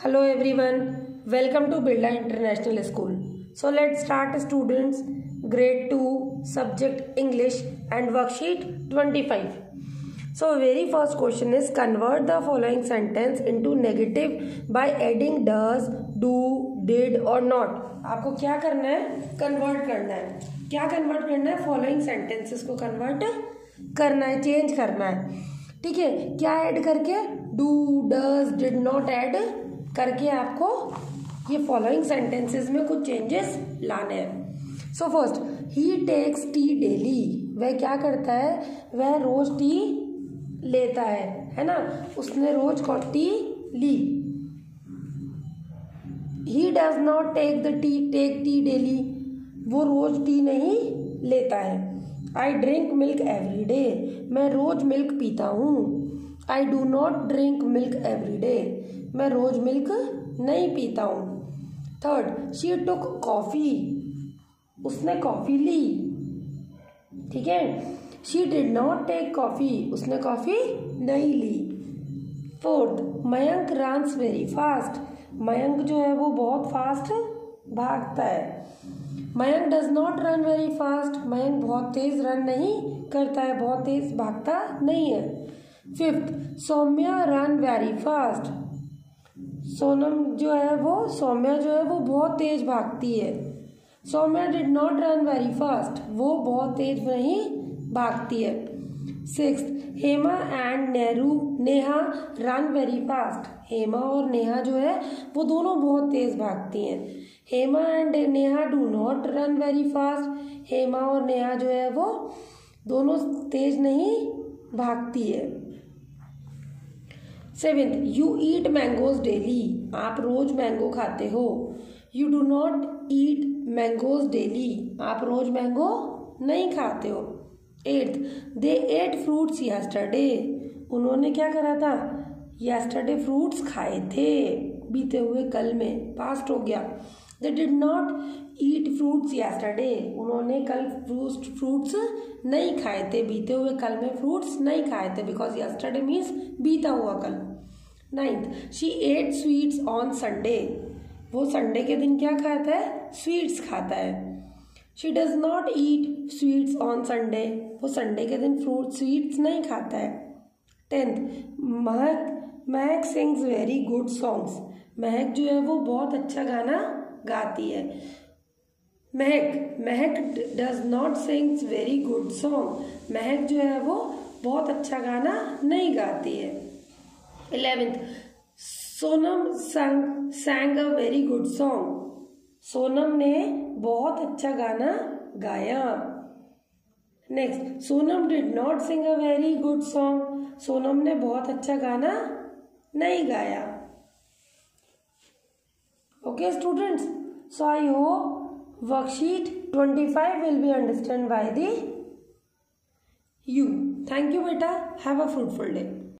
Hello everyone welcome to Birla international school so let start students grade two subject English and worksheet twenty five so very first question is convert the following sentence into negative by adding does do did और not आपको क्या करना है? Convert करना है. क्या convert करना है? फॉलोइंग सेंटेंसेस को कन्वर्ट करना है चेंज करना है. ठीक है? क्या ऐड करके? Do does did not add करके आपको ये फॉलोइंग सेंटेंसेस में कुछ चेंजेस लाने हैं। So first he takes tea daily वह क्या करता है? वह रोज टी लेता है है ना? उसने रोज tea Lee? He does not take the tea take tea daily वो रोज टी नहीं लेता है। I drink milk every day मैं रोज मिल्क पीता हूँ। I do not drink milk every day मैं रोज मिल्क नहीं पीता हूँ। थर्ड शी टुक कॉफ़ी उसने कॉफ़ी ली। ठीक है? She did not take coffee उसने कॉफ़ी नहीं ली। Fourth Mayank runs very fast Mayank जो है वो बहुत फास्ट भागता है। Mayank does not run very fast Mayank बहुत तेज रन नहीं करता है, बहुत तेज भागता नहीं है। Fifth Saumya run very fast Sonam जो है वो, सौम्या जो है वो बहुत तेज भागती है। Saumya did not run very fast वो बहुत तेज नहीं भागती है। Six Hema and Nehru, Neha run very fast Hema और नेहा जो है, वो दोनों बहुत तेज भागती हैं। Hema and Neha do not run very fast Hema और नेहा जो है वो दोनों तेज नहीं भागती है। Seventh you eat mangoes daily आप रोज मैंगो खाते हो। You do not eat mangoes daily आप रोज मैंगो नहीं खाते हो। Eighth they ate fruits yesterday उन्होंने क्या करा था? यस्टरडे फ्रूट्स खाए थे। बीते हुए कल में पास्ट हो गया। They did not eat fruits yesterday उन्होंने कल फ्रूट फ्रूट्स नहीं खाए थे, बीते हुए कल में फ्रूट्स नहीं खाए थे बिकॉज़ यास्टरडे मीन्स बीता हुआ कल। Ninth she ate sweets on Sunday वो संडे के दिन क्या खाता है? स्वीट्स खाता है। She does not eat sweets on Sunday वो संडे के दिन फ्रूट स्वीट्स नहीं खाता है। टेंथ महक महक सिंग्स वेरी गुड सॉन्ग्स महक जो है वो बहुत अच्छा गाना गाती है। Mahak Mahak does not sings very good song Mahak जो है वो बहुत अच्छा गाना नहीं गाती है। Eleventh Sonam sung sang a very good song Sonam ने बहुत अच्छा गाना गाया। Next Sonam did not sing a very good song Sonam ने बहुत अच्छा गाना नहीं गाया। Okay students. So i hope worksheet 25 will be understood by the you. Thank you beta. Have a fruitful day